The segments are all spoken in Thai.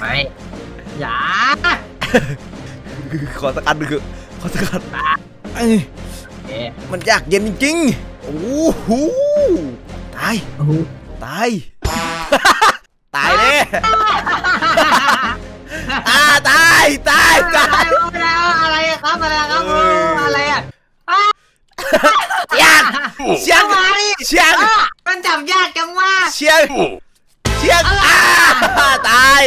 ไม่อย่าขอสักอันหนึงคือขอสักอันเอ้ยเอ๊ะมันยากเย็นจริงๆโอ้โหตายโอ้โหตายตายเลยอ่าตายตายตายอะไรอะครับอะไรอะครับเอออะไรอะเชียงเชียงอามาดิเชียงอะมันจับยากจังว่าเชียง เชียงอ่าตาย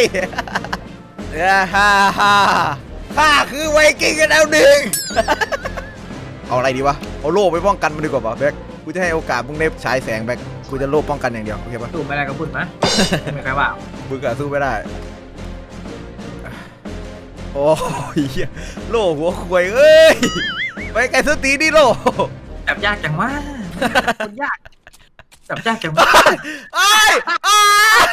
ฮ่าฮ่าฮ่าข้าคือไวกิ้งกันแล้วหนึ่งเอาอะไรดีวะ เอาโล่ไปป้องกันมันดีกว่าป่ะแบ็คกูจะให้โอกาสมึงได้ฉายแสงแบ็คกูจะโล่ป้องกันอย่างเดียวโอเคปะสู้ไม่ได้ก็พูดมาไม่ใครว่ามึงอะสู้ไม่ได้ โอ้ยเหี้ยโล่หัวควยเอ้ย ไปไกลสตีนี่โล่จับยากจังว่าคนยาก จับยากจังว่าไอ้ยอ้าย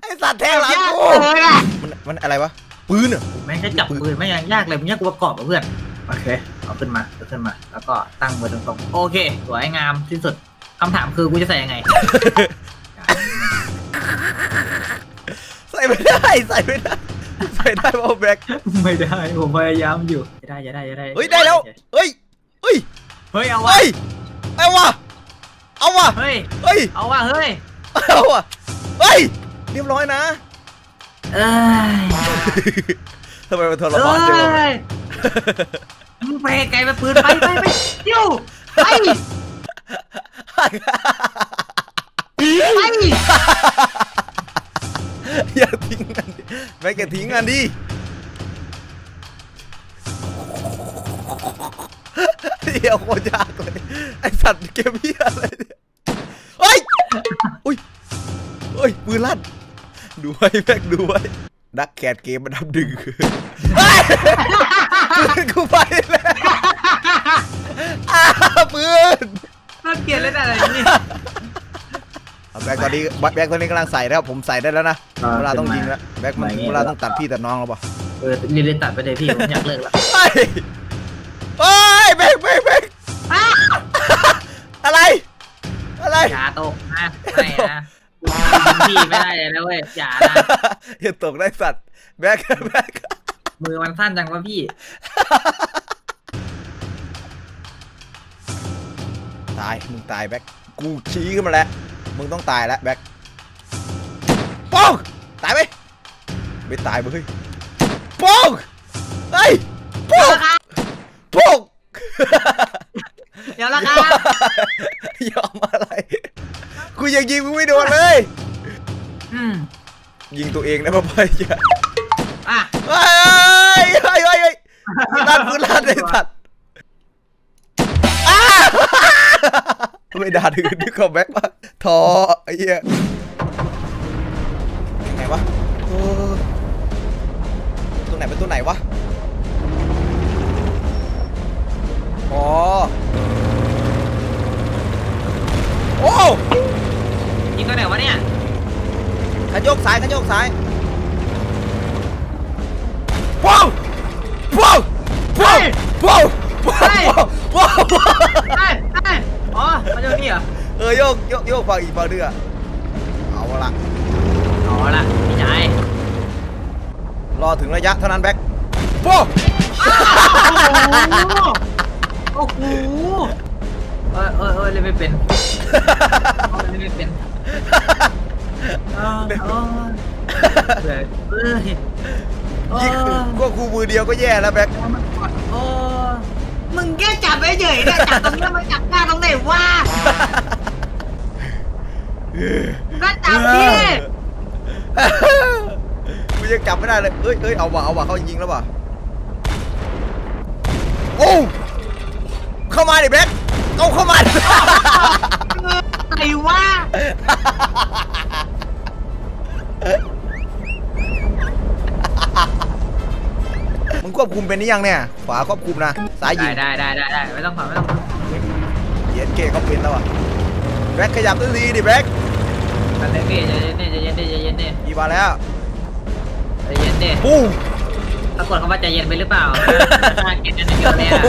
ไอสัตว์แทงหลังกูเลยอะมันมันอะไรวะปืนเหรอแม่งแค่จับปืนไม่ยังยากเลยมันยากกว่าประกอบอะเพื่อนโอเคเอาขึ้นมาเอาขึ้นมา แล้วก็ตั้งไว้ตรงๆโอเคสวยงามที่สุดคำถามคือกูจะใส่ยังไง ใส่ไม่ได้ใส่ไม่ได้ใส่ได้ป่าแบ็คไม่ได้ผมพยายามอยู่จะได้จะได้จะได้เฮ้ยได้แล้วเฮ้ยเฮ้ยเฮ้ยเอาวะ เฮ้ยเอาวะเอาวะเฮ้ยเฮ้ยเอาวะเฮ้ยเอาวะเฮ้ยเรียบร้อยนะเอ้ยทำไมมันทรเอ้มานจังวะยมึงไปไกลไปปืนไปไปไปเดี๋ยวไปไปอย่าทิ้งกันดิไม่แกทิ้งกันดิ เดี๋ยวโคตรยากเลย ไอสัตว์เกมเหียอะไรเนี่ยเฮ้ยอุ้ยเฮ้ยปืนลั่นดูไว้แม็กดูไว้นักแคดเกมมันทำดึงเฮ้ยปืนกูไปแล้วอ้าปืนน่าเกลียดเลยนะอะไรนี่เอาแบ็คตอนนี้แบ็คตอนนี้กำลังใส่แล้วผมใส่ได้แล้วนะอ่าเวลาต้องยิงแล้วแบ็คมันไหนถึงเวลาต้องตัดพี่ตัดน้องแล้วป่ะเออรีเลนตัดไปเลยพี่ผมอยากเลิกแล้วเฮ้ยเฮ้ยแบ็คแบ็ค ไม่ได้เลยนะเว้ยอย่านะอย่าตกได้สัตว์แบ็คแบ็คมือมันสั้นจังวะพี่ ตาย มึงตายแบ็คกูชี้ขึ้นมาแล้ว มึงต้องตายแล้วแบ็คป้องตายไหมไม่ตายเว้ยป้องเฮ้ยป้องป้องเดี๋ยวละครับยอมอะไร กูยังยิงมึงไม่โดนเลยอืม ยิงตัวเองนะพ่อไปอย่าอะเฮ้ยเฮ้ยเฮ้ยเฮ้ยกูลั่นกูลั่นไอ้สัตว์อ้าไม่ด่าถึงนึกคอมแบ็กมาทอไอ้เหี้ยยังไงวะเออตัวไหนเป็นตัวไหนวะ อเออโยกโยกโยกฝั่งอีกฝั่งนึงอะเอาละอ๋อละพี่ชายรอถึงระยะเท่านั้นแบ็คว้าวโอ้โหเออเออเออเล่นไม่เป็นเล่นไม่เป็นเออเออเออเออยิงก็ครูมือเดียวก็แย่แล้วแบ็คโอ้มึงแค่จับเฉยๆเนี่ยจับตรงนี้มันจับหน้าตรงไหนวะ ก็จับดิกูยังจับไม่ได้เลยเอ้ยเอ้ยเอาว่ะเอาว่ะเขายิงแล้วว่ะโอ้เข้ามาดิแบ็คเอาเข้ามาดิอะไรวะมึงควบคุมเป็นนี่ยังเนี่ยขวาควบคุมนะซ้ายยิได้งได้ได้ได้ได้ไม่ต้องขอไม่ต้องขอเย็นเกเขาเป็นแล้วอะแบ็คขยับตัวทีดิแบ็ค กันเลยพี่ใจเย็นเย็น่ใจเย็นเน่ใจเย็นเน่อีบาแล้วใจเย็นดิปุ้งปรากฏเขาว่าใจเย็นไปหรือเปล่าเกลียนเยอะเลยอะ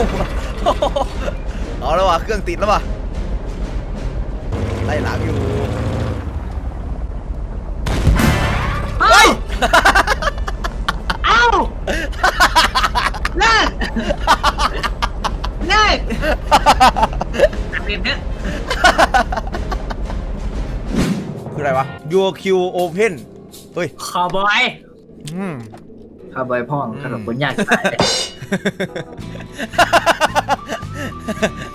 เอาแล้วว่ะเครื่องติดแล้วว่ะไล่หลังอยู่เฮ้ยเอ้าเลิกเล่กเต็มเนี่ย ออะไรวะ your queue open เฮ้ยคาวบอยอืมคาวบอยพ่องขนมคนยากตายเลย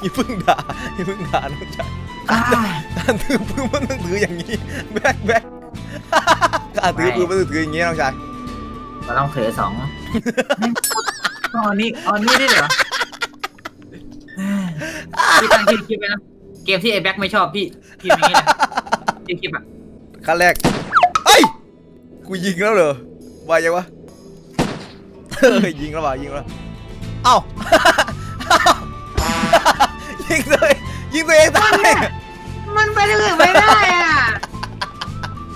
อย่าเพิ่งด่าอย่าเพิ่งด่าน้องชายอ้ายการถือปืนมันต้องถืออย่างนี้แบกแบกการถือปืนมันต้องถืออย่างนี้น้องชายเราต้องถือสองอ๋อนี่อ๋อนี่ได้เหรอพี่ตั้งชื่อคลิปไว้นะเกมที่ไอ้แบ็คไม่ชอบพี่พิมพ์อ ย่างนี้เลยชื่อคลิปอะขั้นแรกเอ้ยกูยิงแล้วเหรอว่ายังวะเฮ้ยยิงแล้วว่ะยิงแล้วเอ้ายิงตัวเองยิงตัวเองตายมันไปถึงไม่ได้อะ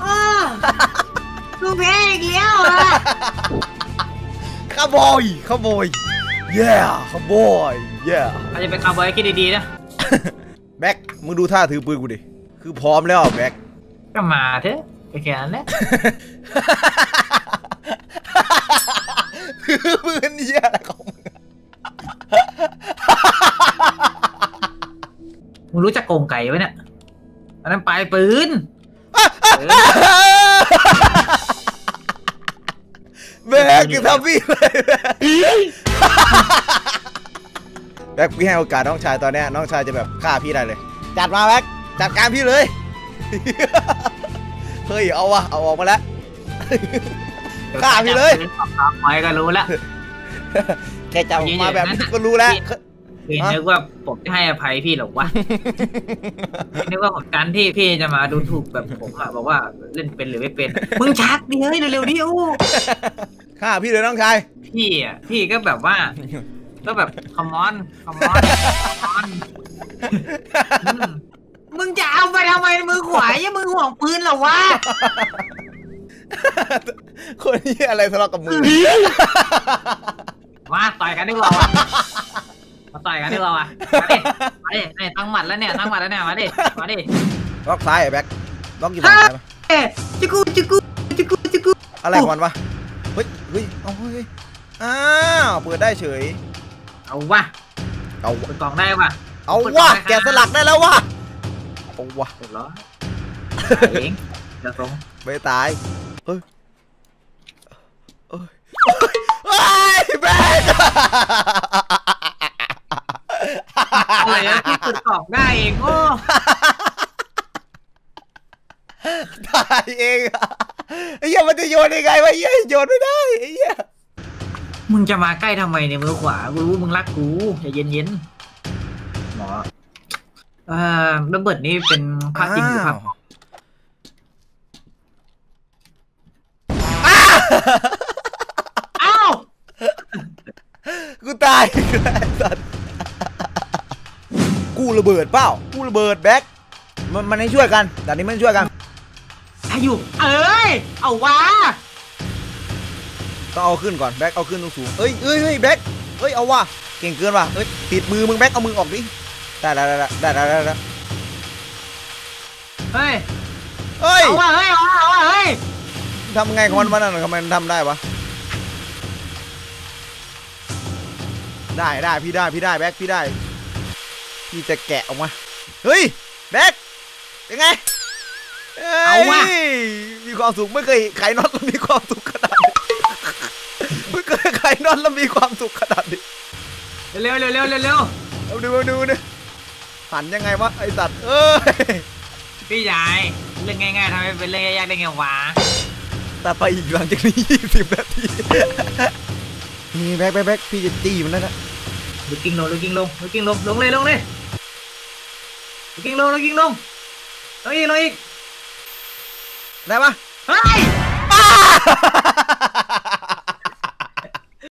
อ้าวกูแพ้อีกแล้วอะขโมยขโมย yeah ขโมย yeah เราจะเป็นคาวบอยคิดดีๆนะแบ็คมึงดูท่าถือปืนกูดิ คือพร้อมแล้วอะแบ็คก็มาเถอะแค่นั้นแหละถือปืนเหี้ยอะไรของมึงมึงรู้จักโกงไก่ไหมเนี่ยอันนั้นปลายปืนเออแบ็คคือทำพี่เลยแบ็คพี่ให้โอกาสน้องชายตอนเนี้ยน้องชายจะแบบฆ่าพี่ได้เลย จัดมาแบ็ค จัดการพี่เลย เฮ้ย เอาวะเอาออกมาแล้วฆ่าพี่เลยปล่อยก็รู้แล้วแค่จับออกมาแบบนี้ก็รู้แล้วพี่นึกว่าผมจะให้อภัยพี่หรอกวะพี่นึกว่าการที่พี่จะมาดูถูกแบบผมอะบอกว่าเล่นเป็นหรือไม่เป็น มึงชักดิเฮ้ยเร็วๆดิโอ้ฆ่าพี่เลยน้องชาย พี่อะพี่ก็แบบว่า ก็แบบคอมอนคอมอนคอมอนมึงจะเอา ไปทำไมมือขวายังมือห่วงปืนเหรอวะคนนี้อะไรทะเลาะกับมือมาต่อยกันดีกว่าวะมาต่อยกันดีกว่าวะมาดิมาดินี่ตั้งหมัดแล้วเนี่ยตั้งหมัดแล้วเนี่ยมาดิมาดิล็อกซ้ายไอ้แบ็คล็อกอยู่ฝั่งซ้ายปะเอ๊ะจิกูจิกูจิกูจิกูอะไรของมันวะเฮ้ยเฮ้ยเอาเฮ้ยอ้าวเปิดได้เฉยเอาวะเอาเปิดกล่องได้วะเอาวะแกะสลักได้แล้ววะ เอาวะเรียบร้อยเองเดี๋ยวตรงไม่ตาย เฮ้ยเฮ้ยเฮ้ยแบ็คอะไรนะที่เปิดกล่องได้เองโอ้ตายเองอะไอ้เหี้ยมันจะโยนยังไงวะไอ้เหี้ยโยนไม่ได้ไอ้เหี้ยมึงจะมาใกล้ทำไมเนี่ยมือขวากูรู้มึงรักกูอย่าเย็นเย็นๆหมอเอ่อ ระเบิดนี่เป็นภาพจริงหรือภาพปลอมอ้าวกูตายอีกแล้วไอ้สัตว์กูระเบิดเปล่ากูระเบิดแบ็คมันมันให้ช่วยกันแต่นี้มันให้ช่วยกันอายุเอ้ย เอาวะต้องเอาขึ้นก่อนแบ็คเอาขึ้นสูงๆเอ้ยเอ้ยเฮ้ยแบ็คเอ้ยเอาว่ะเก่งเกินว่ะเอ้ยติดมือมึงแบ็คเอามือออกดิ ได้ได้ได้ได้ได้ได้ได้เฮ้ยเอ้ยเอาวะเฮ้ยเอาวะเอาวะเฮ้ยทำไงของมันมันน่ะทำไมมันทำได้วะ ได้ได้พี่ได้พี่ได้แบ็คพี่ได้ พี่จะแกะออกมา เฮ้ยแบ็คเป็นไงเอ้ยเอาว่ะมีความสุขไม่เคยไขน็อตแล้วมีความสุขขนาดนี้ไม่เคยไขน็อตแล้วมีความสุขขนาดนี้ เร็วเร็วเร็วเร็วเร็วเอาดูเอาดูนี่ หันยังไงวะไอสัตว์เอ้ยพี่ใหญ่เรื่องง่ายๆทำให้เป็นเรื่องยากๆได้ไงวะแต่ไปอีกหลังจากนี้ยี่สิบนาทีนี่แบ็คแบ็คแบ็คพี่จะตีมันแล้วนะลูกกิ้งลงลูกกิ้งลงลูกกิ้งลงลงเลยลงเลยลูกกิ้งลงลูกกิ้งลงลงอีกลงอีกได้ปะเฮ้ยอ้า